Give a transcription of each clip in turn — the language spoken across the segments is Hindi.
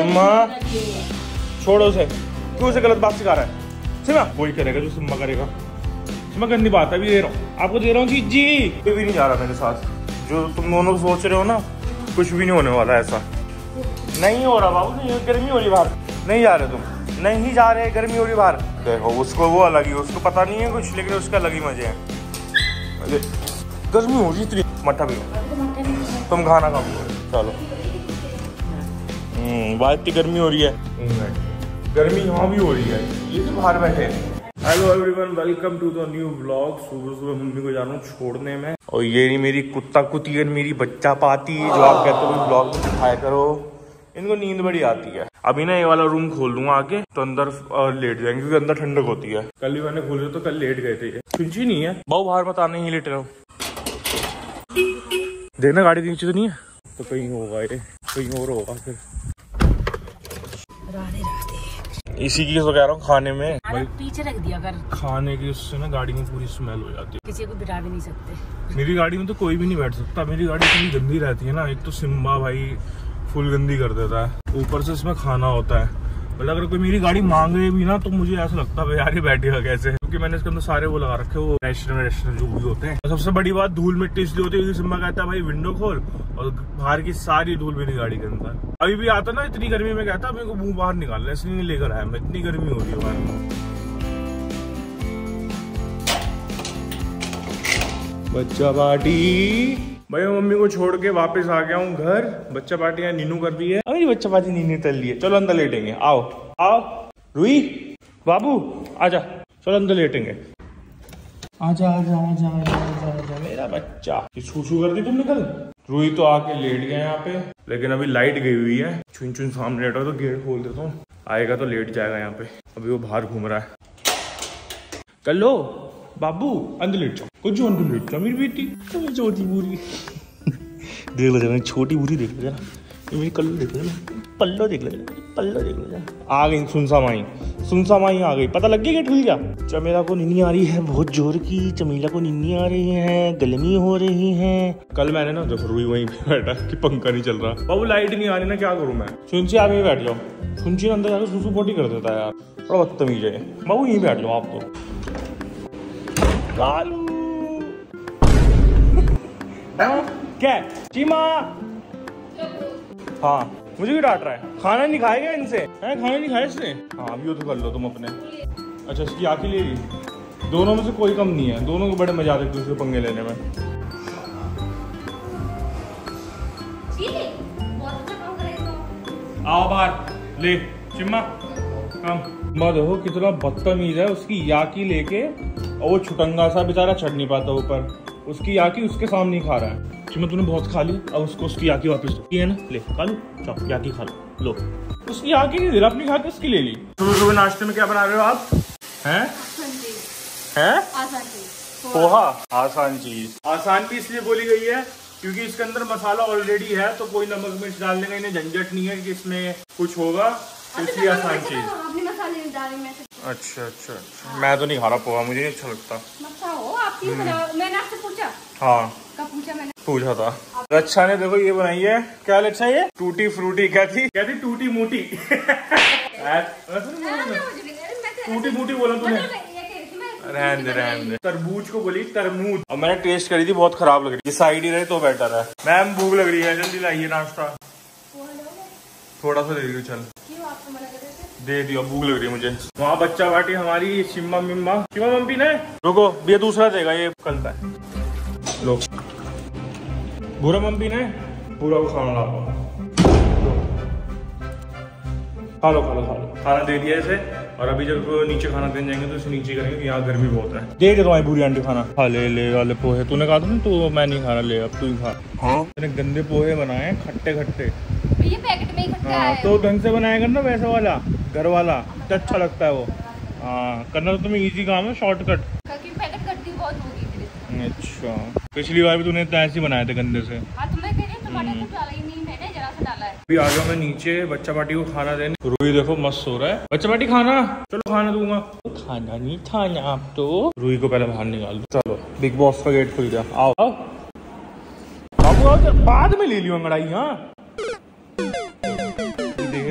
सिम्मा छोड़ो उसे। क्यों उसे गलत बात सिखा रहा है। सिम्मा वही करेगा जो सिम्मा करेगा। सिम्मा गंदी बात है अभी दे रहा। हूँ आपको दे रहा हूँ जी जी। कोई भी नहीं जा रहा मेरे साथ। जो तुम दोनों सोच रहे हो ना कुछ भी नहीं होने वाला ऐसा। नहीं हो रहा बाबू नहीं गर्मी हो रही बाहर। नहीं जा रहे तुम। नहीं जा रहे गर्मी हो रही बाहर। देखो उसको वो अलग ही उसको पता नहीं है कुछ लेकिन उसका अलग ही मज़े हैं। अरे, गर्मी हो रही इतनी। मट्ठा भी तुम खाना खाओ। चलो। बाहर इतनी गर्मी हो रही है। गर्मी यहाँ भी हो रही है। ये तो बाहर बैठे हैं। Hello everyone welcome to the new blog सुबह सुबह मम्मी को जा रहा हूँ छोड़ने में। और ये नहीं मेरी कुत्ता कुतियन मेरी बच्चा पाती। जो आप कहते हो ब्लॉग में दिखाया करो। इनको नींद बड़ी आती है। अभी ना ये वाला रूम खोल दूँगा आके तो अंदर लेट जाएँगे क्योंकि अंदर ठंडक होती है। कल भी मैंने खोले तो कल लेट गए थे कुछ नहीं है। बहु बाहर मत आने ही लेट रहा। हूँ देखना गाड़ी नीचे तो नहीं है। तो कहीं होगा ये। कहीं और होगा फिर इसी की तो कह रहा हूँ खाने में। पीछे रख दिया कर। खाने की उससे ना गाड़ी में पूरी स्मेल हो जाती है। किसी को बिठा भी नहीं सकते। मेरी गाड़ी में तो कोई भी नहीं बैठ सकता। मेरी गाड़ी इतनी गंदी रहती है ना एक तो सिम्बा भाई फुल गंदी कर देता है। ऊपर से इसमें खाना होता है। मतलब अगर कोई मेरी गाड़ी मांग रही भी ना तो मुझे ऐसा लगता है, यार, ये बैठेगा कैसे? क्योंकि मैंने इसके अंदर सारे वो लगा रखे, वो रेस्टोरेंट रेस्टोरेंट जो भी होते हैं। सबसे बड़ी बात, धूल मिट्टी इसलिए होती है सिम्बा कहता है, भाई विंडो खोल और बाहर की सारी धूल मेरी गाड़ी के अंदर। अभी भी आता ना, इतनी गर्मी में कहता, मेरे को मुँह बाहर निकालना इसलिए नहीं लेकर आया मैं, इतनी गर्मी हो रही है बच्चा पार्टी भाई मम्मी को छोड़ के वापस आ गया हूँ घर। बच्चा पार्टी यहाँ नीनू कर रही है। अरे, बच्चा पार्टी नीनू तल ली है। चलो, अंदर लेटेंगे। आओ। आओ। रुई, बाबू, आजा। चलो, अंदर लेटेंगे। आजा आजा आजा आजा आजा आजा। मेरा बच्चा। छू छू कर दी तुमने कल? रुई तो आके लेट गया यहाँ पे। लेकिन अभी लाइट गई हुई है। चुन चुन सामने लेटा तो गेट खोल देता हूँ। आएगा तो लेट जाएगा यहाँ पे। अभी वो बाहर घूम रहा है। कर लो। बाबू अंदर लेट। जाओ कुछ अंदर लेट जाओ मेरी बेटी छोटी बुरी। देख लो जरा छोटी बुरी देख लो जरा। मेरी कल्लो देख लो जरा। पल्लो देख लो जरा पल्लो देख लो जरा। आ गई सुनसा माई सुनसा माई आ गई। पता लग गया खुल गया? चमेला को नीनी आ रही है बहुत ज़ोर की। चमेला को नीनी आ रही है गलमी हो रही है। कल मैंने ना जब रुई वहीं पे बैठा कि पंखा नहीं चल रहा। बाबू लाइट नहीं आ रही ना क्या करूँ मैं? सुनसी आप यहीं बैठ जाओ। सुनसी अंदर जाकर सुसु पोटी कर देता है यार। बड़ा बदतमीज है। बाबू यहीं बैठ जाओ आप तो। कालू हाँ? क्या चीमा हाँ मुझे क्यों डांट रहा है? खाना नहीं खाएगा इनसे? है खाना नहीं खाया इसने? हाँ अभी वो तो कर लो तुम अपने। अच्छा इसकी आखिर ले ली। दोनों में से कोई कम नहीं है। दोनों को बड़े मज़ा आते हैं दूसरे पंगे लेने में। आओ बाहर। ले चिम्मा कम। मैं देखो कितना बदतमीज है उसकी याकी लेके। और वो छुटंगा सा बेचारा चढ़ नहीं पाता ऊपर। उसकी याकी उसके सामने ही खा रहा है। चिम्मा तूने बहुत खा ली अब उसको उसकी याकी वापस दो। है ना? ले खा लो चलो याकी खा लो। लो। उसकी याकी नहीं दे रहा अपनी खा के उसकी ले ली। सुबह सुबह नाश्ते में क्या बना रहे हो आप? हैं? हैं? पोहा। आसान चीज़। आसान भी इसलिए बोली गई है क्योंकि इसके अंदर मसाला ऑलरेडी है तो कोई नमक मिर्च डालने का इन्हें झंझट नहीं है कि इसमें कुछ होगा तो इसलिए आसान चीज़। मैं तो अच्छा अच्छा अच्छा। मैं तो नहीं खा रहा पोहा मुझे नहीं अच्छा लगता। मक्खा हो आप क्यों मैंने आपसे पूछा। हाँ। कब पूछा मैंने? पूछा था। रक्षा ने देखो ये बनाई है। क्या रक्षा ये? टूटी फ्रूटी क्या थी क्या थी टूटी मूटी टूटी मूटी बोला तूने। रहन दे रहन दे। तरबूज को बोली तरमूज। और मैंने टेस्ट करी थी बहुत खराब लग रही है साइड ही रहे तो बेटर है। मैम भूख लग रही है। जल्दी लाइए नाश्ता। थोड़ा सा दे दियो चल। दे दियो भूख लग रही है मुझे। वहाँ बच्चा बाटी हमारी शिम्मा मिम्मा। शिम्मा मम्मी ने? रुको ये दूसरा देगा ये कल का। लो। बुरा मम्मी ने? पूरा वो खाना ला। खा लो खा लो खा लो। खाना दे दिया इसे और अभी जब नीचे खाना देने जाएँगे तो इसे नीचे करेंगे यहाँ गर्मी बहुत है। दे दे तुम्हारी पूरी आंटी खाना। खा ले ले वाले पोहे। तूने कहा था ना तो मैं नहीं खा रहा ले अब तू ही खा। हाँ? मैंने गंदे पोहे बनाए खट्टे खट्टे ये पैकेट में ही खट्टा हाँ है। तो ढंग से बनाया करना वैसा वाला। घर वाला तो अच्छा लगता है वो। हाँ करना तो तुम्हें इजी काम है शॉर्टकट क्योंकि पैकेट बहुत होगी अच्छा। पिछली बार भी तूने तो ऐसे बनाए थे गंदे से। हाँ तो मैं कह रही हूँ टमाटर तो डाला ही नहीं मैंने जरा सा डाला है। अभी आ गया मैं नीचे बच्चा पार्टी को खाना देने। रूही देखो मस्त हो रहा है। बच्चा पार्टी खाना? चलो खाना दूँगा। खाना नहीं खाना आप तो। रूही को पहले बाहर निकाल दो। चलो बिग बॉस का गेट खुल गया। आओ। आओ आओ तो बाद में ले लियो अंगड़ाई हाँ।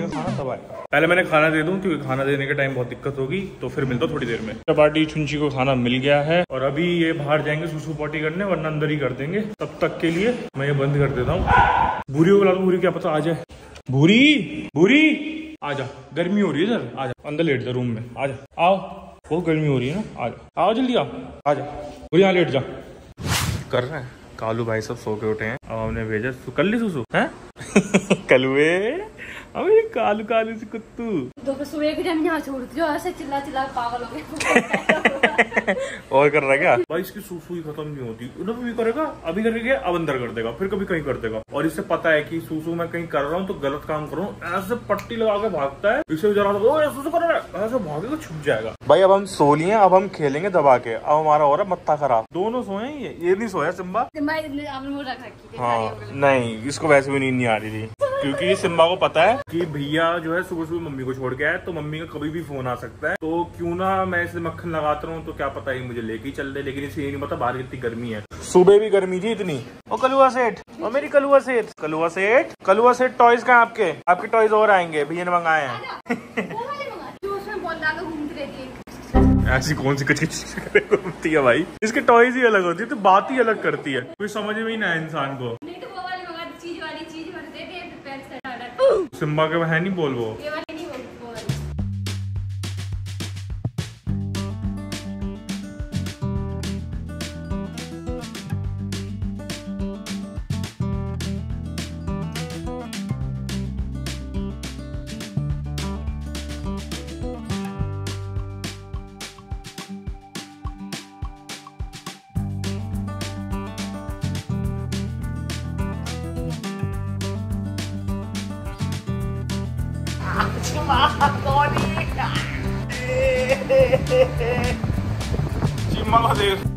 देखिए खाना तब आएगा। पहले मैंने खाना दे दूँ क्योंकि खाना देने के टाइम बहुत दिक्कत होगी तो फिर मिलता थोड़ी देर में। चपाटी छुंची को खाना मिल गया है। और अभी ये बाहर जाएँगे सुसु पोटी करने वरना अंदर ही कर देंगे। तब तक के लिए मैं ये बंद कर देता हूँ। भूरी को बुला दो भूरी क्या पता आ जाए। भूरी? भूरी? आजा गर्मी हो रही है सर आजा अंदर लेट जा रूम में। आजा आओ। बहुत गर्मी हो रही है ना? आ आजा आओ जल्दी आओ। आ आजा भूरी यहाँ लेट जा। कर रहे हैं। कालू भाई सब सो के उठे हैं। अब हमने भेजा कर ली सुसु? हैं? कलुए। अबे कालू कालू से कुत्तू। दोपहर सुबह के टाइम यहाँ छोड़ती हो ऐसे चिल्ला चिल्ला पागल हो गए। और कर रहा क्या? भाई इसकी सूसू ही खत्म नहीं होती। उधर भी करेगा? अभी करके अब अंदर कर देगा? फिर कभी कहीं कर देगा। और इससे पता है कि सूसू मैं कहीं कर रहा हूँ तो गलत काम करूँ ऐसे पट्टी लगा के भागता है। इसे जरा ओ सूसू कर रहा है। ऐसे भागेगा छुप जाएगा। भाई अब हम सो लिए अब हम खेलेंगे दबा के। अब हमारा हो रहा है मत्था खराब। दोनों सोए ये? ये नहीं सोया सिम्बा? हाँ नहीं इसको वैसे भी नींद नहीं आ रही थी। क्योंकि सिम्बा को पता है कि भैया जो है सुबह सुबह मम्मी को छोड़ के आए तो मम्मी का कभी भी फ़ोन आ सकता है। तो क्यों ना मैं इसे मक्खन लगाता रहूँ तो क्या पता है मुझे लेके चल दे लेकिन इसे ये नहीं पता बाहर कितनी गर्मी है। सुबह भी गर्मी थी इतनी। ओ कलुआ सेठ और मेरी कलुआ सेठ। कलुआ सेठ कलुआ सेठ टॉयज कहाँ आपके? आपके टॉयज और आएँगे भैया ने मंगाए हैं। वो वाले मंगा जो उसमें बॉल डाल के घूमती रहती है ऐसी कौन सी कच घूमती है भाई? इसके टॉयज ही अलग होती है तो बात ही अलग करती है। कोई समझ में ही ना इंसान को नहीं तो वो वाले मंगा चीज़ वाली चीज़ भर दे दे पैर से सिम्बा के है नहीं बोल वो। चिम्मा को देख ओए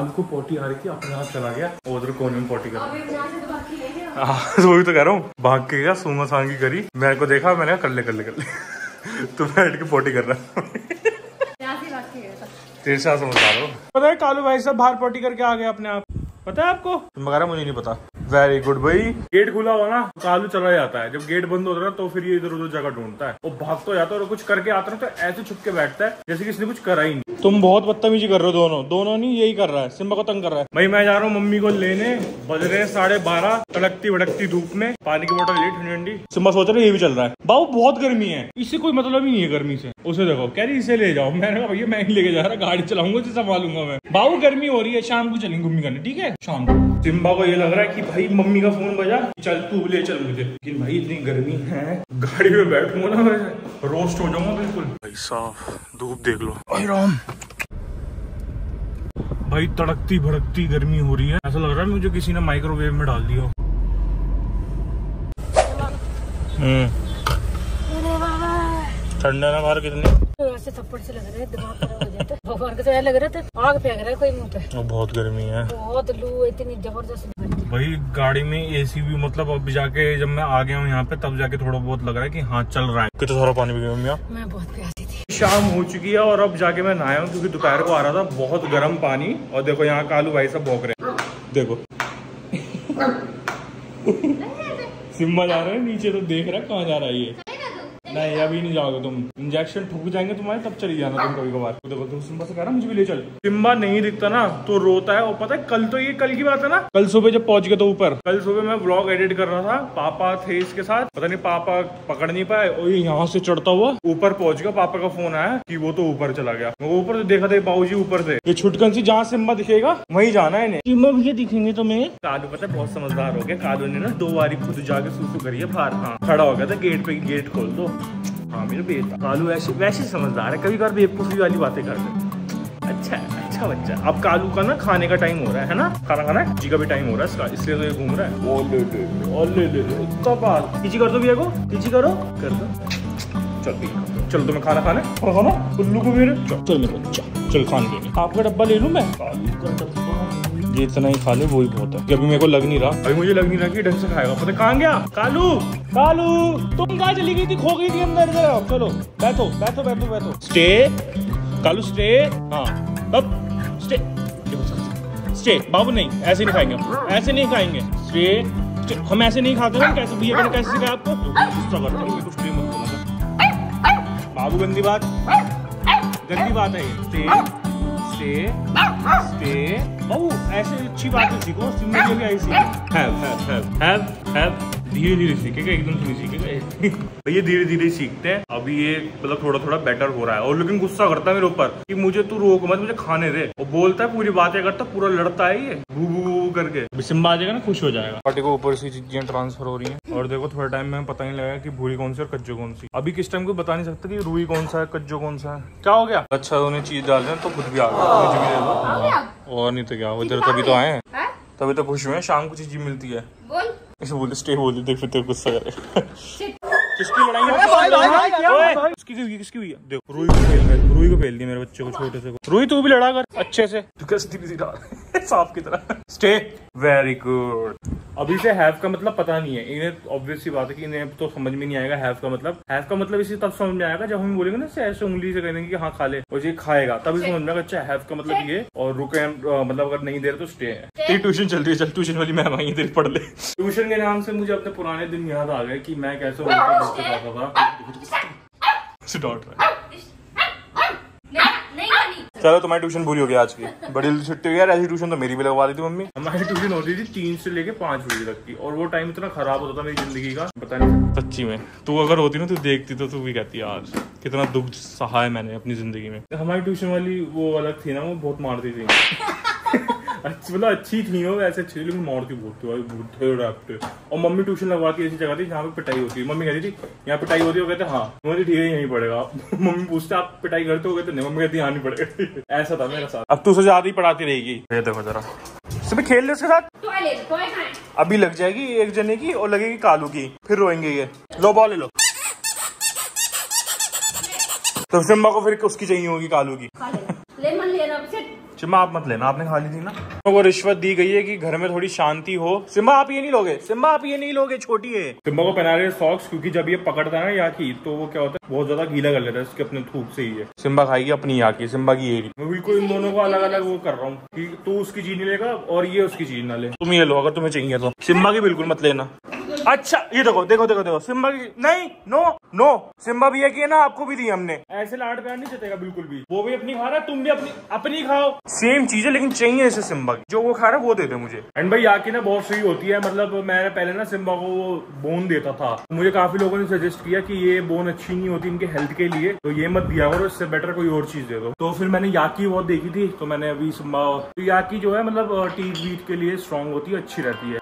काल को पोटी आ रही थी अपने हाथ चला गया। और उधर कोने में पोटी कर तो हाँ वही तो कह रहा हूँ। भाग के गया सुमा सांगी करी। मेरे को देखा मैंने कहा कर ले कर ले कर ले। तू बैठ के पोटी कर रहा तेरे से बाकी गया। था तेरे साथ समझदार पता है कालू भाई साहब बाहर पोटी करके आ गया अपने आप। पता है आपको? मगर मुझे नहीं पता। वेरी गुड भाई। गेट खुला हुआ ना कालू चला जाता है। जब गेट बंद होता है ना तो फिर ये इधर उधर जगह ढूंढता है। वो भाग तो जाता है और कुछ करके आता है तो ऐसे छुप के बैठता है जैसे किसी ने कुछ करा ही नहीं। तुम बहुत बदतमीजी कर रहे हो दोनों। दोनों नहीं यही कर रहा है। सिम्बा को तंग कर रहा है। भाई मैं जा रहा हूँ मम्मी को लेने। बज रहे हैं साढ़े बारह तड़कती भड़कती धूप में। पानी की बोतल ले ठंडी ठंडी। सिम्बा सोच रहे ये भी चल रहा है। बाबू बहुत गर्मी है। इससे कोई मतलब ही नहीं है गर्मी से। उसे देखो कह रही इसे ले जाओ। मैंने कहा भैया मैं ही लेके जा रहा गाड़ी चलाऊँगा उसे संभालूँगा मैं। बाबू गर्मी हो रही है शाम को चलेंगे घूमने करने। ठीक है? शाम को। सिम्बा को ये लग रहा है की भाई मम्मी का फ़ोन बजा चल तू ले चल मुझे। लेकिन भाई इतनी गर्मी है गाड़ी में बैठूँगा ना मैं रोस्ट हो जाऊँगा बिल्कुल। भाई साफ़ धूप देख लो। भाई राम। भाई तड़कती भड़कती गर्मी हो रही है। ऐसा लग रहा है मुझे किसी ने माइक्रोवेव में डाल दिया हो। हम्म। ठंडा ना बाहर कितनी। तो ऐसे थप्पड़ से लग रहे हैं दिमाग खराब हो जाता है। भगवान के तो ऐसा लग रहा था आग फेंक रहा है कोई मुँह पे। बहुत गर्मी है। बहुत लू इतनी ज़बरदस्त भाई गाड़ी में एसी भी मतलब अब जाके जब मैं आ गया हूँ यहाँ पे तब जाके थोड़ा बहुत लग रहा है कि हाँ चल रहा है। कितना सारा पानी पी गया मैं बहुत प्यासी थी। शाम हो चुकी है और अब जाके मैं नहाया हूँ क्योंकि दोपहर को आ रहा था बहुत गर्म पानी। और देखो यहाँ कालू भाई सब भोग रहे हैं। देखो। सिम्बा जा रहा है नीचे तो देख रहा है कहाँ जा रहा है ये। नहीं, अभी नहीं जाओगे तुम। इंजेक्शन ठुक जाएँगे तुम्हारे, तब चली जाना तुम कभी कभार। देखो, तुम सिम्बा से कह रहा मुझे भी ले चल। सिम्बा नहीं दिखता ना तो रोता है, और पता है, कल तो ये, कल की बात है ना? कल सुबह जब पहुँच गए तो ऊपर, कल सुबह मैं ब्लॉग एडिट कर रहा था, पापा थे इसके साथ, पता नहीं पापा पकड़ नहीं पाए, और यहाँ से चढ़ता हुआ ऊपर पहुँच गया, पापा का फ़ोन आया कि वो तो ऊपर चला गया। वो ऊपर से देखा था बाबू ऊपर से। ये छुटकन सी, जहाँ सिम्बा दिखेगा, वही जाना है सिम्बा भैया दिखेंगे तुम्हें कालू, पता है, बहुत समझदार हो गया। कालू ने ना दो बारी खुद जाके सूसू करी बाहर हाँ। खड़ा हो गया था गेट पे गेट खोल दो। हाँ मेरे बेटा कालू वैसे वैसे समझदार है कभी कभार बेवकूफ़ी वाली बातें करते अच्छा अच्छा बच्चा अब कालू का ना खाने का टाइम हो रहा है है ना? खाना खाना है? जी का भी टाइम हो रहा है इसका इसलिए तो ये घूम रहा है। ओ ले ले ओ ले ले ले बाल। पीछे कर दो भैया को पीछे करो। कर दो। चल भैया चल तुम्हें खाना खाना है? खाना खाना? उल्लू को मेरे? चल चल मेरे चल खाने लेने आपका डब्बा ले लूँ मैं? कालू का डब्बा। ये इतना ही खा ले वो ही बहुत है। अभी मेरे को लग नहीं रहा। अभी मुझे लग नहीं रहा कि ढंग से खाएगा। पता कहाँ गया? कालू! कालू! तुम कहाँ चली गई थी? खो गई थी अंदर इधर चलो बैठो बैठो बैठो बैठो। स्टे। कालू स्टे। हाँ स्टे। स्टे बाबू नहीं ऐसे नहीं खाएँगे ऐसे नहीं खाएँगे। स्टे हम ऐसे नहीं खाते ना कैसे भैया कैसे सिखाया आपको? गुस्सा करते हैं, कुछ बोलना बाबू गंदी बात। गंदी बात है ये स्टे स्टे स्टे बाबू ऐसे अच्छी बातें सीखो ज़िंदगी ऐसी have have have have have धीरे धीरे सीखेगा एकदम से नहीं सीखेगा। भैया धीरे धीरे सीखते हैं। अभी ये मतलब थोड़ा थोड़ा बेटर हो रहा है। और लेकिन गुस्सा करता है मेरे ऊपर कि मुझे तू रोक मत मुझे खाने दे। और बोलता है पूरी बातें करता पूरा लड़ता है ये। बू बू करके सिम्बा आ जाएगा ना खुश हो जाएगा। पार्टी को ऊपर से चीज़ें ट्रांसफ़र हो रही है। और देखो थोड़ा टाइम में पता नहीं लगा की भूरी कौन सी और कज्जो कौन सी। अभी किस टाइम को बता नहीं सकता की रूई कौन सा है कज्जो कौन सा है। क्या हो गया? अच्छा उन्हें चीज़ डाल दें तो खुद भी आ गया। भी और नहीं तो क्या इधर तभी तो आए तभी तो खुश हुए शाम को चीज़ मिलती है। बोल। इसे बोल स्टे बोलते देख फिर तेरे को गुस्सा करे किसकी लड़ाई है? किसकी हुई किसकी हुई है? देखो रूही को फेल कर रूही को फेल दिया मेरे बच्चे को छोटे से रोई रूही तू भी लड़ा कर अच्छे से। साफ़ की तरह। स्टे वेरी गुड अभी से हैव का मतलब पता नहीं है इन्हें ऑब्वियस सी बात है कि इन्हें तो समझ में नहीं आएगा हैव का मतलब हैव का मतलब इसी तब समझ में आएगा जब हम बोलेंगे ना ऐसे उंगली से कहेंगे कि हाँ खा ले और ये खाएगा तभी समझ में आएगा अच्छा हैव का मतलब ये और रुके अ, मतलब अगर नहीं दे रहे तो स्टे है तेरी ट्यूशन चल रही है चल ट्यूशन वाली मैम आई है तेरी पढ़ ले ट्यूशन के नाम से मुझे अपने पुराने दिन याद आ गए की मैं कैसे जाता था चलो तुम्हारी ट्यूशन पूरी हो गई आज की। बड़ी जल्दी छुट्टी हो गई यार ऐसी ट्यूशन तो मेरी भी लगवा दी थी मम्मी। हमारी ट्यूशन होती थी तीन से लेके पाँच बजे तक की और वो टाइम इतना खराब होता था मेरी ज़िंदगी का। पता नहीं सच्ची में तू अगर होती ना तो देखती तो तू भी कहती आज कितना दुख सहा है मैंने अपनी ज़िंदगी में। हमारी ट्यूशन वाली वो अलग थी ना वो बहुत मारती थी। मतलब अच्छी थी वो वैसे अच्छी थी, लेकिन मारती बहुत थी बुढ़े और रैप्टे और मम्मी ट्यूशन लगवाती ऐसी जगह थी जहाँ पे पिटाई होती है मम्मी कहती थी यहाँ पिटाई होती है? वो कहते हाँ। मुझे ठीक है यहीं पड़ेगा। मम्मी पूछते आप पिटाई करते हो? कहते नहीं। मम्मी कहती यहाँ नहीं पड़ेगा। ऐसा था मेरा साथ। अब तू से ज़्यादा ही पढ़ाती रहेगी। देखो जरा। सुबह खेल ले उसके साथ? अभी लग जाएगी एक जने की और लगेगी कालू की। फिर रोएँगे ये। लो बॉल ले लो। तो सिम्बा को फिर उसकी चाहिए होगी कालू की। ले ले। मन ले रहा सिम्बा आप मत लेना आपने खा ली थी ना? को रिश्वत दी गई है कि घर में थोड़ी शांति हो। सिम्बा आप ये नहीं लोगे सिम्बा आप ये नहीं लोगे छोटी है। सिम्बा को पहना रहे सॉक्स क्योंकि जब ये पकड़ता है ना याकी तो वो क्या होता है बहुत ज़्यादा गीला कर लेता है इसके अपने थूक से ही है। सिम्बा खाएगी अपनी याकी सिम्बा की ये मैं बिल्कुल इन दोनों को अलग अलग वो कर रहा हूँ कि तू उसकी चीज़ नहीं लेगा और ये उसकी चीज़ ना ले। तुम ये लो अगर तुम्हें चाहिए तो। सिम्बा की बिल्कुल मत लेना। अच्छा ये देखो देखो देखो देखो सिम्बा की नहीं नो नो सिम्बा भैया की है ना आपको भी दी हमने। ऐसे लाड प्यार नहीं चलेगा बिल्कुल भी। वो भी अपनी खा रहा है तुम भी अपनी अपनी खाओ। सेम चीज़ है लेकिन चाहिए इसे सिम्बा की। जो वो खा रहा है वो दे दे मुझे। एंड भाई याकी ना बहुत सही होती है मतलब मैंने पहले ना सिम्बा को वो बोन देता था। मुझे काफ़ी लोगों ने सजेस्ट किया कि ये बोन अच्छी नहीं होती इनके हेल्थ के लिए तो ये मत दिया करो इससे बेटर कोई और चीज़ दे दो। तो फिर मैंने याकी बहुत देखी थी तो मैंने अभी सिम्बा तो याकी जो है मतलब टीथ वीट के लिए स्ट्रांग होती है अच्छी रहती है।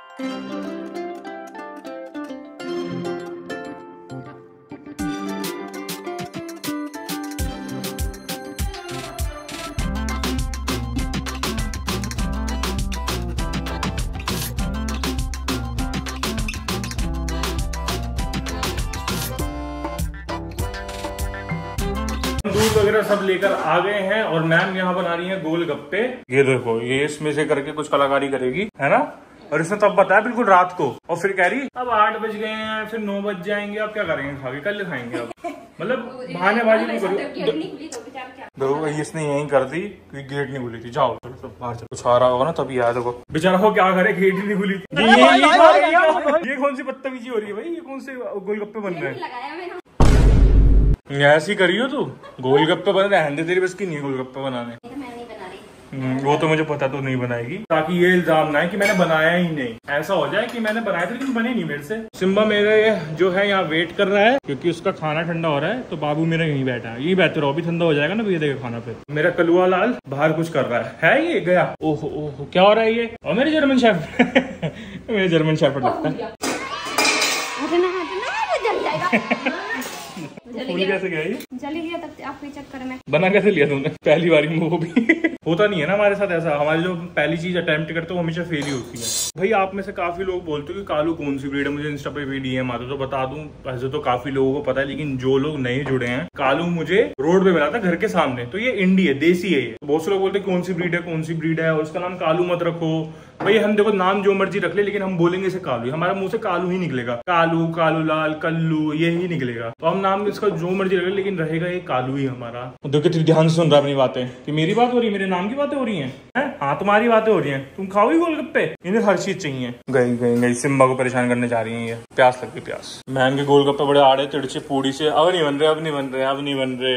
वगैरह सब लेकर आ गए हैं और मैम यहाँ बना रही है गोल गप्पे ये देखो ये इसमें से करके कुछ कलाकारी करेगी है ना? और इसने तब बताया बिल्कुल रात को। और फिर कह रही अब आठ बज गए हैं फिर नौ बज जाएँगे अब क्या करेंगे खा के कल खाएँगे अब। मतलब नहीं करो। नहीं खुली तो भाई इसने यही कर दी क्योंकि गेट नहीं खुली थी। जाओ बाहर चलो। कुछ आ रहा होगा ना तभी आया देखो बेचारा को क्या करे गेट ही नहीं खुली थी। ये, कौन सी बदतमीजी हो रही है भाई? ये कौन से गोलगप्पे बन रहे हैं? ऐसी करी हो तू? गोलगप्पे बना रहने तेरी बस की नहीं गोलगप्पे बनाने। ये तो मैं नहीं बना रही। हम्म, वो तो मुझे पता तो नहीं बनाएगी। ताकि ये इल्ज़ाम ना है कि मैंने बनाया ही नहीं। ऐसा हो जाए कि मैंने बनाया था लेकिन बने नहीं मेरे से। सिम्बा मेरे जो है यहाँ वेट कर रहा है क्योंकि उसका खाना ठंडा हो रहा है तो बाबू मेरा यहीं बैठा है। यहीं बैठे रहो अभी ठंडा हो जाएगा ना भैया देगा खाना फिर। मेरा कलुआ लाल बाहर कुछ कर रहा है। है ये गया? ओहो ओहो क्या हो रहा है ये? और मेरे जर्मन शेफ मेरे जर्मन शेफ लगता है। फूल कैसे गया। ये जल गया तब आपके चक्कर में। बना कैसे लिया तुमने? पहली बार में वो भी। होता नहीं है ना हमारे साथ ऐसा। हमारी जो पहली चीज़ अटेम्प्ट करते हो हमेशा फेल ही होती है। भाई आप में से काफ़ी लोग बोलते हो कि कालू कौन सी ब्रीड है? मुझे इंस्टा पे भी डीएम आता तो बता दूँ ऐसे तो काफ़ी लोगों को पता है लेकिन जो लोग नए जुड़े हैं कालू मुझे रोड पे मिला था घर के सामने। तो ये इंडी है देसी है ये। बहुत से लोग बोलते हैं कौन सी ब्रीड है कौन सी ब्रीड है और उसका नाम कालू मत रखो। भाई हम देखो नाम जो मर्ज़ी रख ले लेकिन हम बोलेंगे इसे कालू। हमारा मुँह से कालू ही निकलेगा। कालू कालू लाल कल्लू ये ही निकलेगा। तो हम नाम इसका जो मर्ज़ी रख ले लेकिन रहेगा ये कालू ही हमारा। देखो कितनी ध्यान से सुन रहा अपनी बातें। कि मेरी बात हो रही है मेरे नाम की बातें हो रही है, हैं? हाँ तुम्हारी बातें हो रही है। तुम खाओ खाओगी गोलगप्पे? इन्हें हर चीज़ चाहिए। गई गई गई। सिम्बा को परेशान करने जा रही है ये। प्यास लग गई प्यास। मैम के गोलगप्पे बड़े आड़े तिड़चे पूड़ी से। अब नहीं बन रहे अब नहीं बन रहे अब नहीं बन रहे।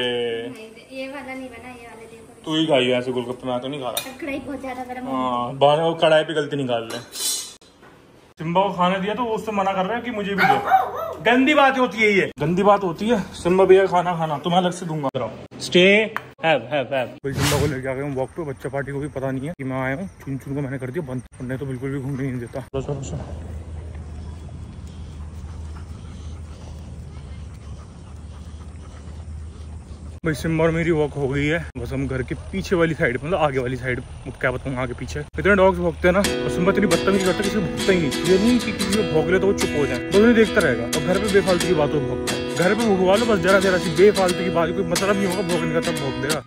ये वाला नहीं बना ये वाले तू ही खाई ऐसे गोलगप्पे मैं तो नहीं खा रहा। कढ़ाई बहुत ज़्यादा गर्म है हाँ में कढ़ाई पे गलती निकाल ले। सिम्बा को खाना दिया तो वो उससे मना कर रहा है कि मुझे भी दो। गंदी बात होती है ये। गंदी बात होती है। सिम्बा भैया खाना खाना। तुम्हें अलग से दूँगा। Stay have have have Simba को लेके आ गया हूँ वॉक पे। बच्चा पार्टी को भी पता नहीं है कि मैं आया हूँ। चुन चुन को मैंने कर दिया बंद। उन्हें तो बिल्कुल भी घूमने नहीं देता बस बस भाई सिम्बा और मेरी वॉक हो गई है। बस हम घर के पीछे वाली साइड मतलब आगे वाली साइड क्या बताऊँ, आगे पीछे। इतने डॉग्स भोगते हैं ना, और सिम्बा इतनी बदतमीजी करता किसी को भोगता ही नहीं। ये नहीं कि किसी को भोग ले तो वो चुप हो जाए। बस उन्हें देखता रहेगा। और घर पे बेफालतू की बातों भोगता है। घर पे भोगवा लो, बस जरा जरा सी बेफालतू की बात, कोई मतलब नहीं होगा, भोगने का तब भोग देगा।